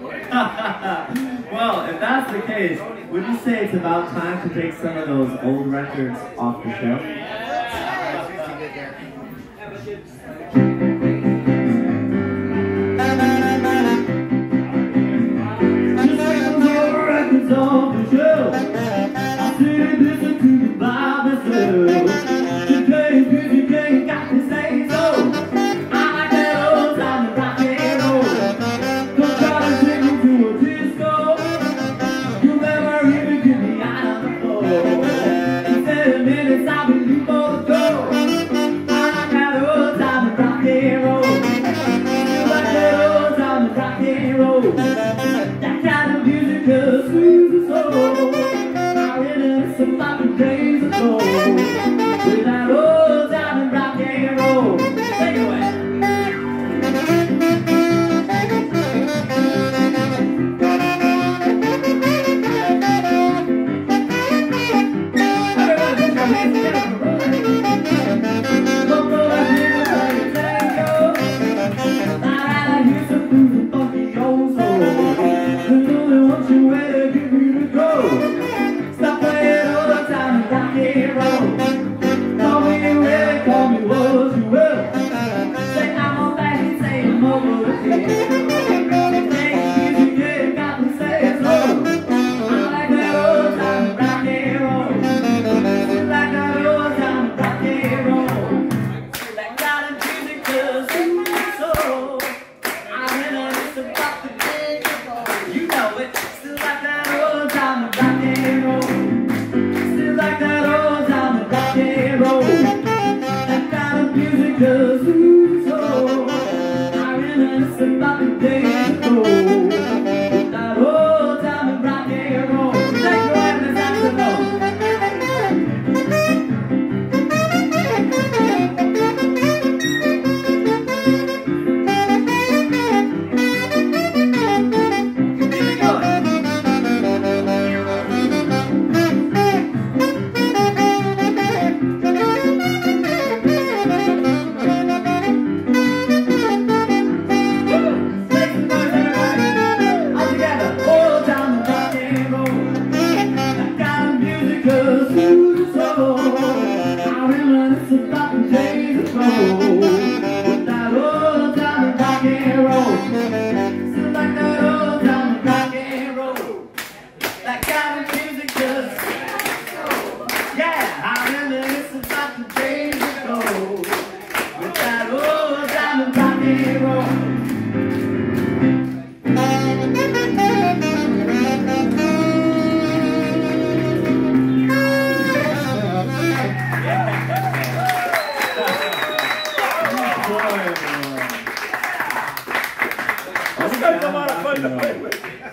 well, if that's the case, would you say it's about time to take some of those old records off the shelf? Just take those old records off the shelf. day. Thank you. once upon days ago With that old time rock and roll. Like that old time rock and roll. That kind of music just Yeah, I reminisce about the days ago With that old time rock and roll. Obrigado, Tamara. Pode, pode.